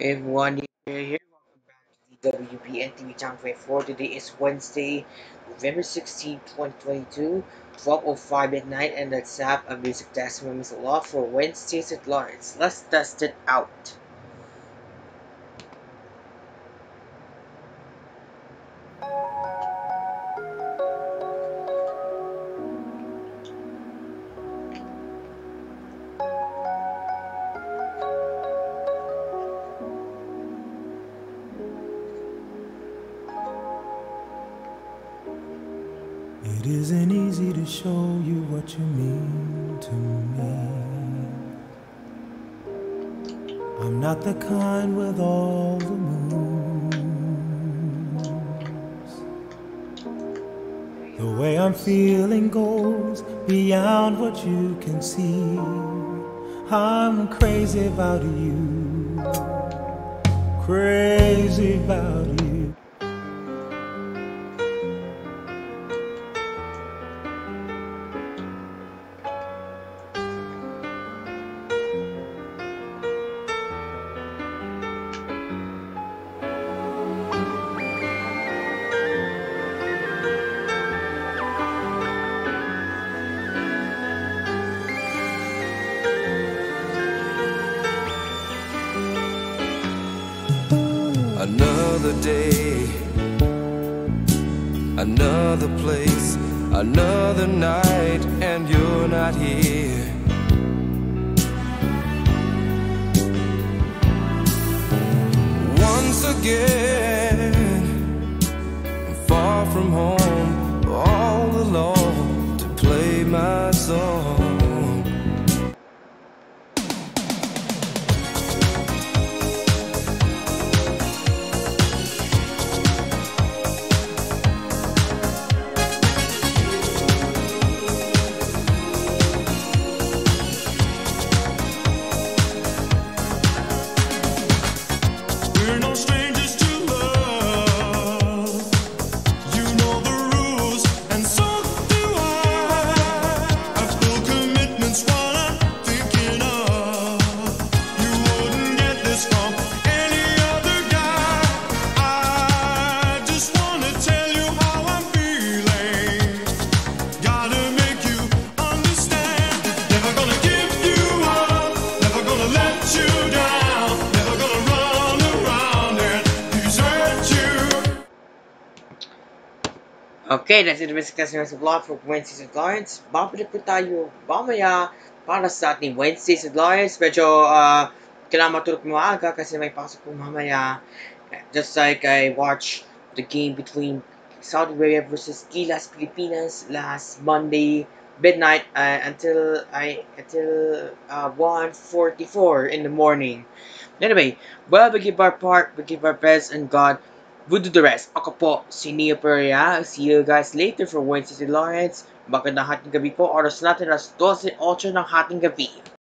Everyone, here. Welcome back to the WBN TV Channel 24. Today is Wednesday, November 16, 2022, 12.05 at night, and let's have a music test Miss Law for Wednesdays at Laurence. Let's test it out. It isn't easy to show you what you mean to me. I'm not the kind with all the moves. The way I'm feeling goes beyond what you can see. I'm crazy about you, crazy about you. Another day, another place, another night, and you're not here. Once again, I'm far from home, Okay, that's it. Test ng vlog for Wednesdays at Laurence. Babalik po tayo mamaya para sa ating Wednesdays at Laurence. Medyo uh, kailangan matulog maaga kasi may pasok po mamaya. Just like I watched the game between Saudi Arabia versus Gilas Pilipinas last Monday midnight uh, until I until uh, 1:44 in the morning. Anyway, well, we give our part, we give our best, and God will do the rest. Ako po, si Neo Perea. See you guys later for Wednesday si Lawrence. Magandang hating gabi po. Oras natin alas 12.08 ng hating gabi.